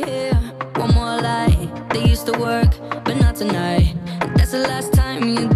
One more lie. They used to work, but not tonight. That's the last time you